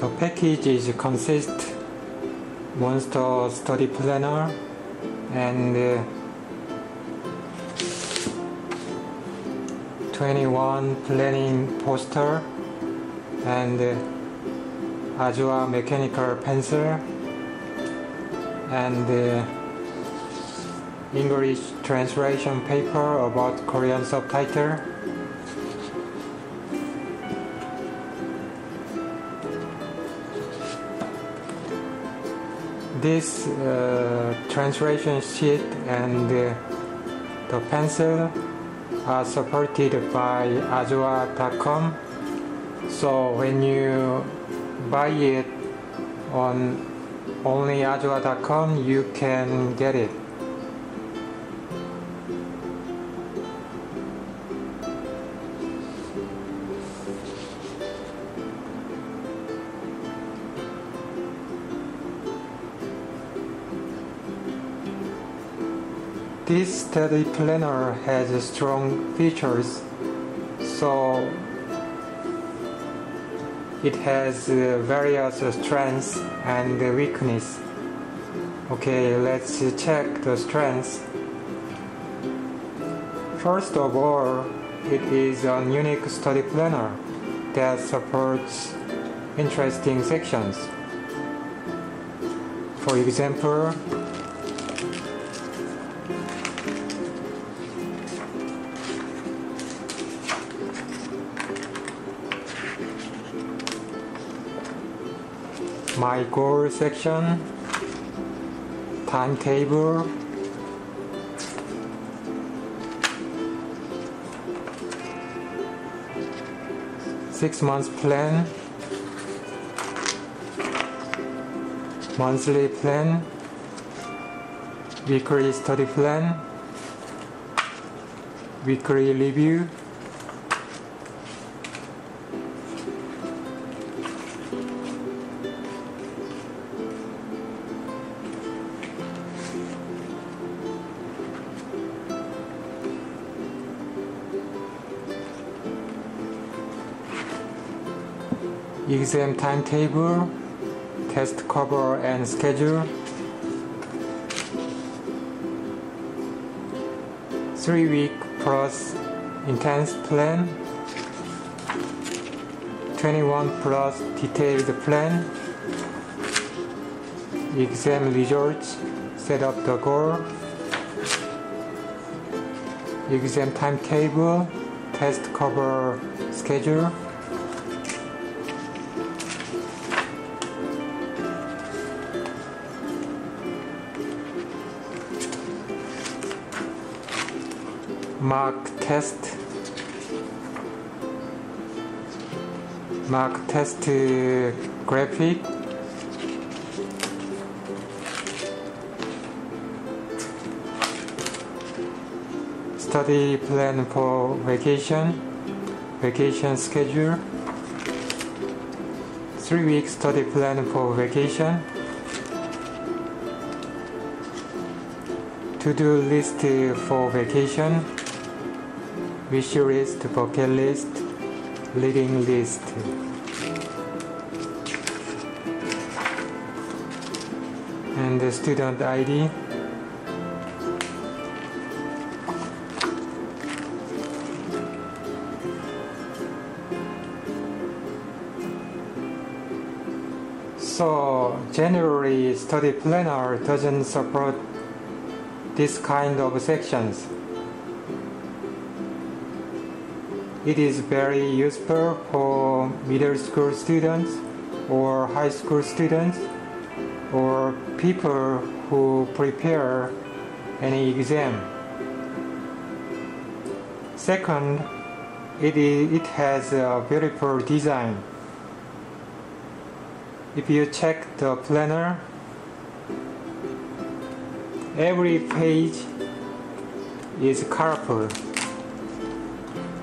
The package is consist Monster Study Planner and uh, 21 planning poster and uh, AHZOA mechanical pencil and uh, English translation paper about Korean subtitle this uh, translation sheet and the pencil are supported by ahzoa.com so when you buy it on only ahzoa.com you can get it This study planner has strong features, so it has uh, various strengths and weakness. Okay, let's check the strengths. First of all, it is a unique study planner that supports interesting sections. For example, my goal section, timetable, six months plan, monthly plan, weekly study plan, weekly review, exam timetable, test cover and schedule, three week plus intense plan, 21 plus detailed plan, exam results, set up the goal, exam timetable, test cover schedule, mark test. Mark test graphic. Study plan for vacation. Vacation schedule. Three week study plan for vacation. To-do list for vacation wish list, bucket list, reading list. And the student ID. So generally study planner doesn't support this kind of sections. It is very useful for middle school students or high school students or people who prepare any exam. Second, it, is, it has a beautiful design. If you check the planner, every page is colorful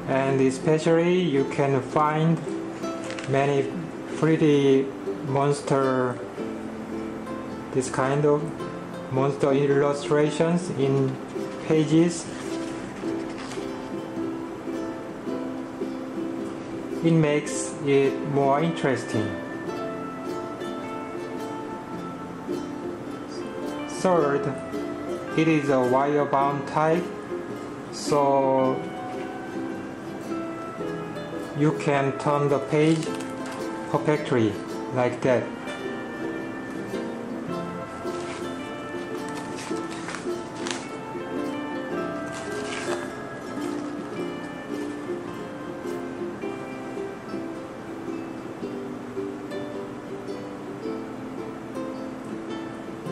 and especially you can find many pretty monster this kind of monster illustrations in pages. It makes it more interesting. Third it is a wire bound type so you can turn the page perfectly like that.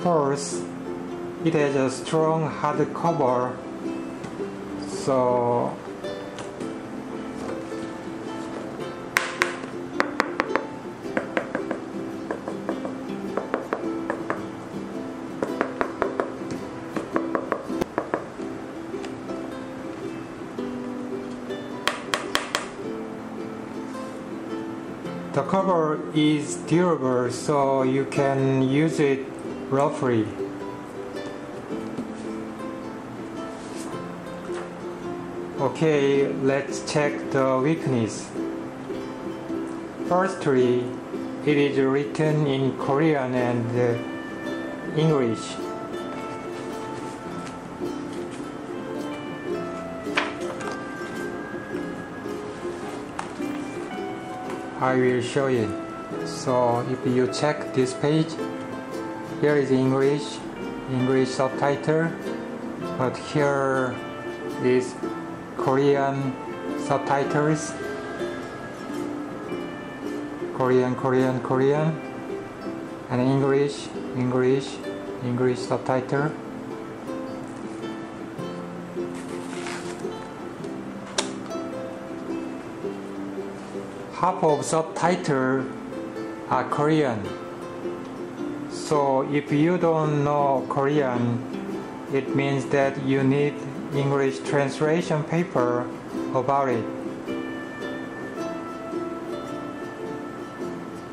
First, it has a strong hard cover, so cover is durable so you can use it roughly. Okay, let's check the weakness. Firstly, it is written in Korean and English. I will show you. So if you check this page, here is English, English subtitle, but here is Korean subtitles, Korean, Korean, Korean, and English, English, English subtitle. Half of subtitle are Korean. So if you don't know Korean, it means that you need English translation paper about it.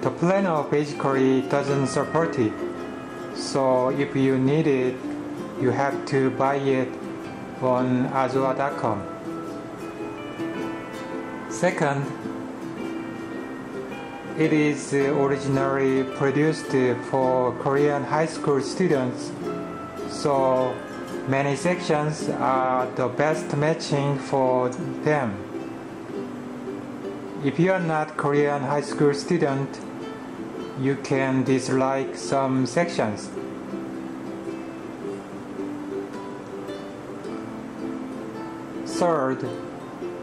The planner basically doesn't support it. So if you need it, you have to buy it on ahzoa.com. Second, it is uh, originally produced for Korean high school students, so many sections are the best matching for them. If you are not Korean high school student, you can dislike some sections. Third,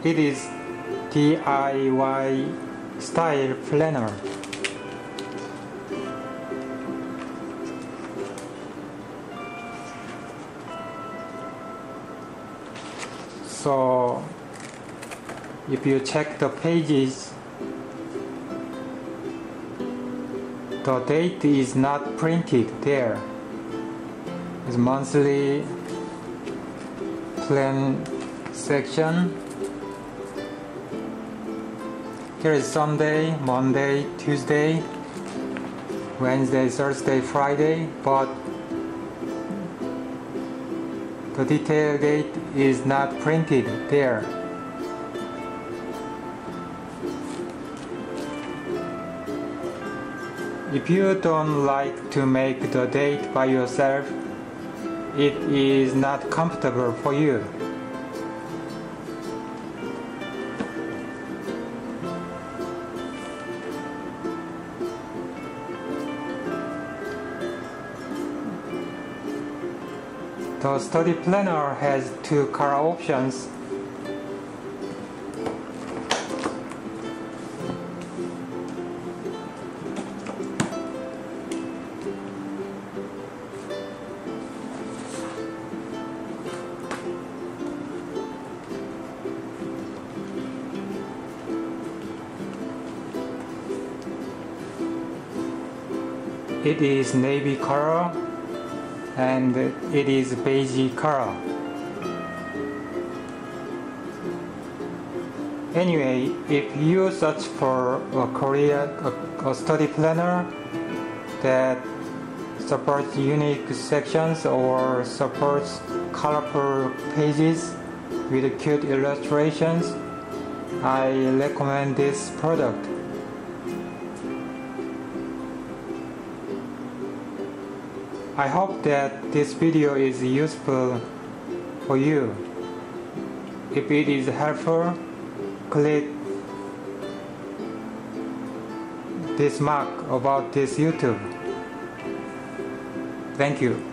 it is DIY style planner. So if you check the pages, the date is not printed there. It's monthly plan section here is Sunday, Monday, Tuesday, Wednesday, Thursday, Friday, but the detail date is not printed there. If you don't like to make the date by yourself, it is not comfortable for you. The study planner has two color options. It is navy color and it is beige color. Anyway, if you search for a Korea a, a study planner that supports unique sections or supports colorful pages with cute illustrations, I recommend this product. I hope that this video is useful for you. If it is helpful, click this mark about this YouTube. Thank you.